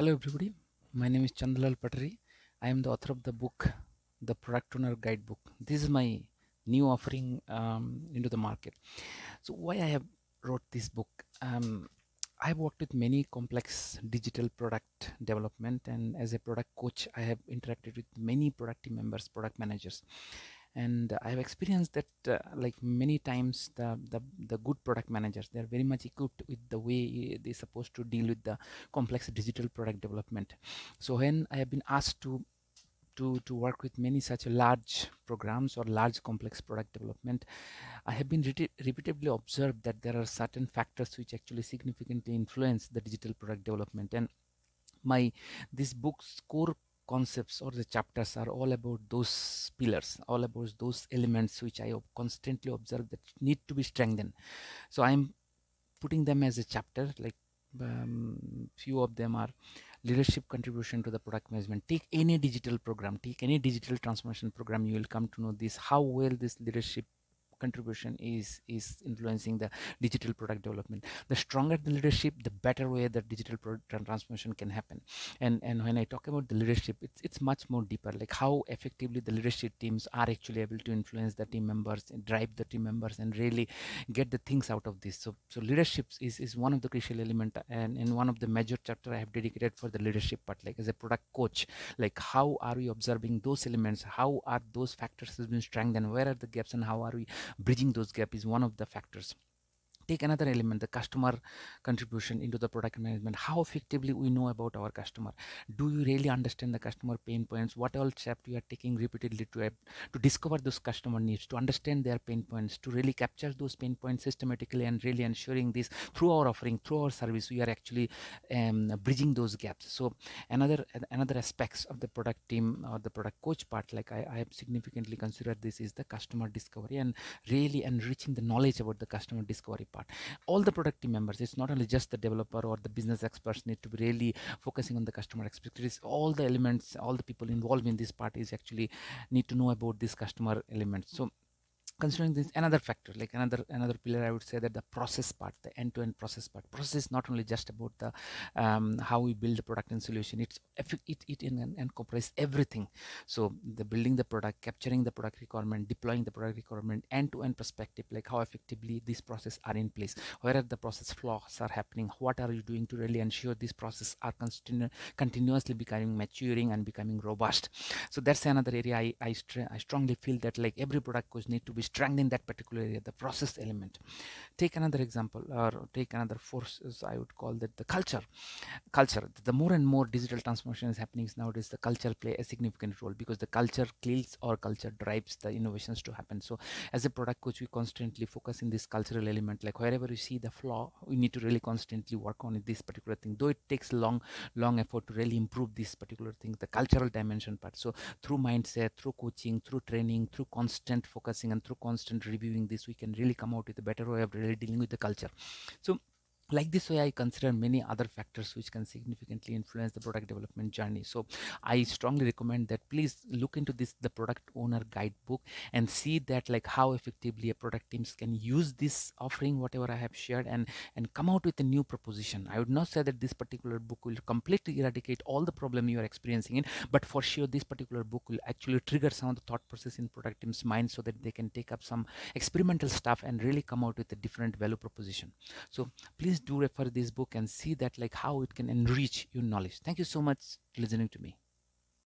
Hello, everybody. My name is Chandan Patary. I am the author of the book, The Product Owner Guidebook. This is my new offering um, into the market. So, why I have wrote this book? Um, I have worked with many complex digital product development, and as a product coach, I have interacted with many product team members, product managers, and i have experienced that uh, like many times the, the the good product managers they are very much equipped with the way they're supposed to deal with the complex digital product development. So when i have been asked to to to work with many such large programs or large complex product development i have been repeatedly observed that there are certain factors which actually significantly influence the digital product development. And my this book's core concepts or the chapters are all about those pillars all about those elements which i constantly observe that need to be strengthened. So i'm putting them as a chapter like um, few of them are leadership contribution to the product management. Take any digital program take any digital transformation program you will come to know this how well this leadership contribution is is influencing the digital product development. The stronger the leadership the better way that digital product transformation can happen. And and when i talk about the leadership it's it's much more deeper like how effectively the leadership teams are actually able to influence the team members and drive the team members and really get the things out of this. So so leadership is is one of the crucial element and in one of the major chapter i have dedicated for the leadership part like as a product coach. Like how are we observing those elements? How are those factors has been strengthened? Where are the gaps and how are we bridging those gap is one of the factors take another element the customer contribution into the product management. How effectively we know about our customer? Do you really understand the customer pain points? What all steps you are taking repeatedly to to discover those customer needs to understand their pain points to really capture those pain points systematically and really ensuring this through our offering through our service we are actually um, bridging those gaps? So another another aspects of the product team or the product coach part like I, I have significantly considered this is the customer discovery and really enriching the knowledge about the customer discovery part part. All the product team members it's not only just the developer or the business experts need to be really focusing on the customer experience all the elements all the people involved in this part is actually need to know about this customer element so considering this another factor like another another pillar i would say that the process part the end-to-end process part. Process is not only just about the um, how we build the product and solution. It's it, it in encompass everything. So the building the product capturing the product requirement deploying the product requirement end-to-end perspective like how effectively these processes are in place. Where are the process flaws are happening? What are you doing to really ensure these processes are continu continuously becoming maturing and becoming robust? So that's another area i I, I strongly feel that like every product coach need to be strengthen that particular area the process element. Take another example or take another force i would call that the culture. Culture the more and more digital transformation is happening nowadays the culture play a significant role because the culture kills or culture drives the innovations to happen. So as a product coach we constantly focus in this cultural element. Like wherever you see the flaw we need to really constantly work on this particular thing. Though it takes long long effort to really improve this particular thing the cultural dimension part. So through mindset through coaching through training through constant focusing and through constant reviewing this we can really come out with a better way of really dealing with the culture. So like this way i consider many other factors which can significantly influence the product development journey. So i strongly recommend that please look into this the product owner guidebook and see that like how effectively a product teams can use this offering whatever i have shared and and come out with a new proposition. I would not say that this particular book will completely eradicate all the problem you are experiencing in but for sure this particular book will actually trigger some of the thought process in product teams mind so that they can take up some experimental stuff and really come out with a different value proposition. So please do refer this book and see that like how it can enrich your knowledge. Thank you so much for listening to me